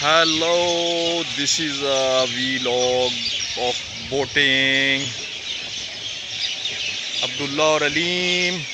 hello this is a vlog of boating. Abdullah or aleem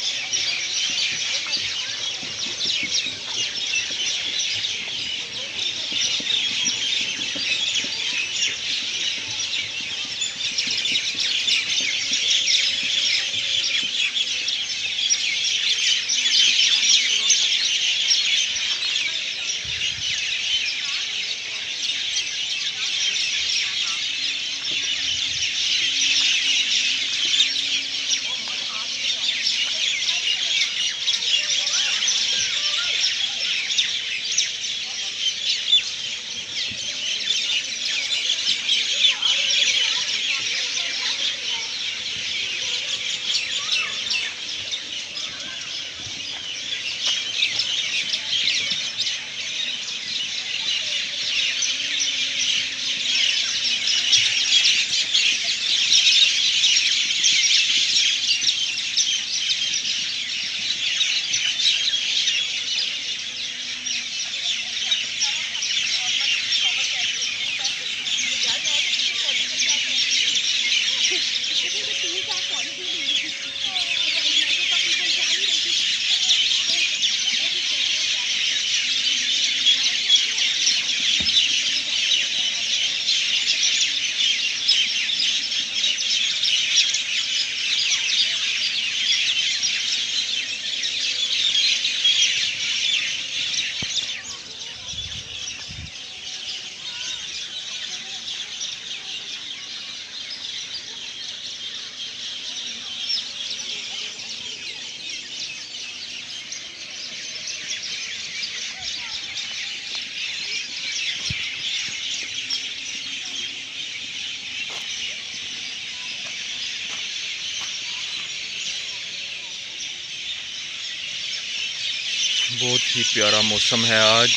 बहुत ही प्यारा मौसम है आज।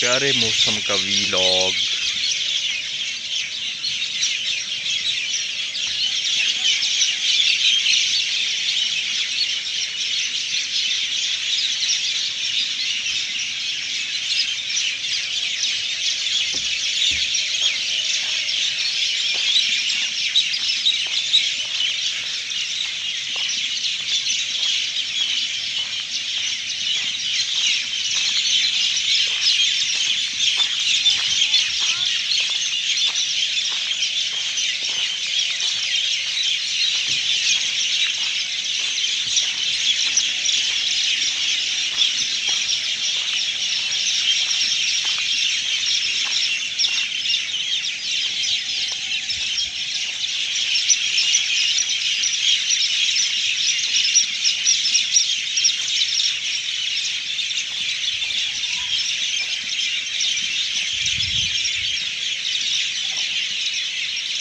प्यारे मौसम का वीलॉग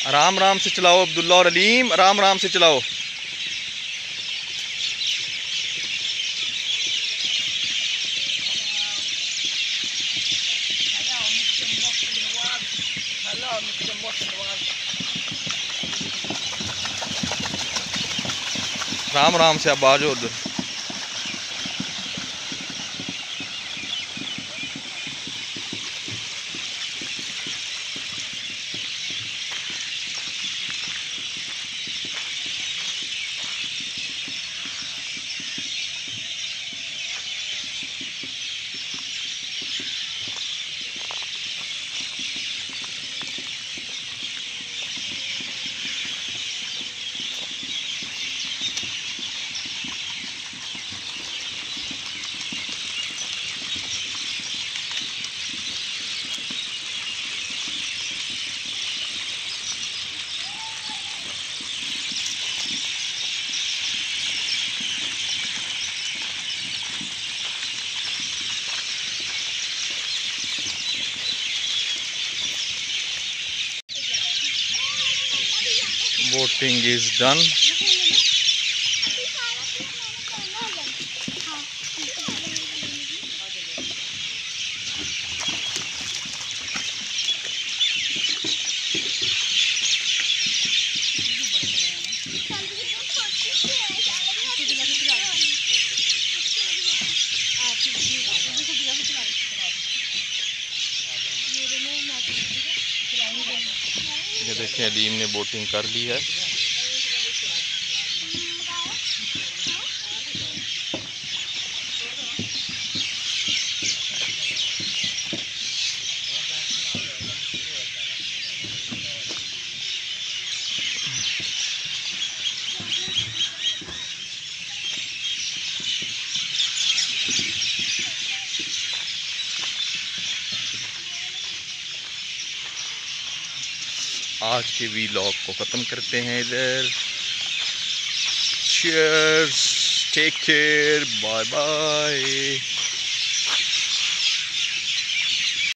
आराम आराम से चलाओ अब्दुल्ला और अलीम आराम आराम से चलाओ। राम राम से अब आ boating is done ये देखिए अलीम ने बोटिंग कर ली है। आज के वी लॉग को ख़त्म करते हैं इधर। Share take care bye bye